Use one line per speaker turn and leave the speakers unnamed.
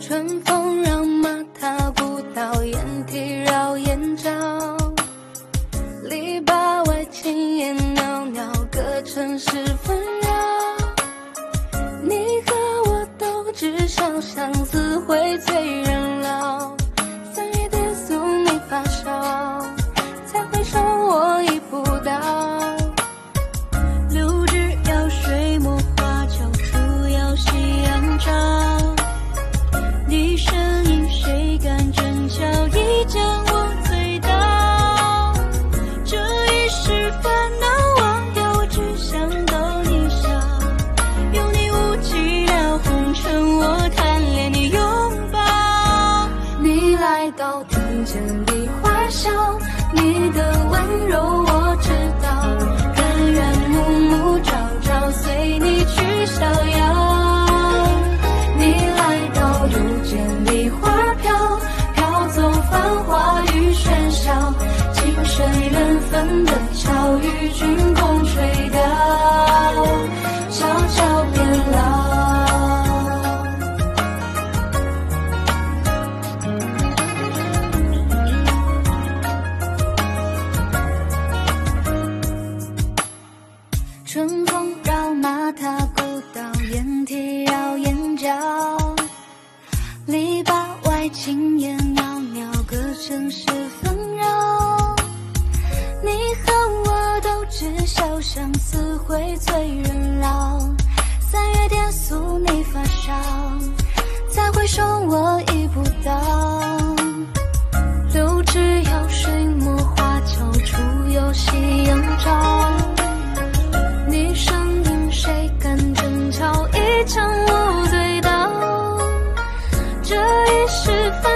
春风让马踏古道，烟梯绕眼角。篱笆外青烟袅袅，隔尘世纷扰。你和我都知晓，相思会醉人老。见梨花笑，你的温柔我知道，甘愿暮暮朝朝随你去逍遥。你来到人间梨花飘，飘走繁华与喧嚣，情深缘分的桥与君共垂钓，马踏古道，烟梯绕眼角。篱笆外青烟袅袅，隔城市纷扰。你和我都知晓，相思会催人老。三月蝶诉你发梢，再回首我已不这一世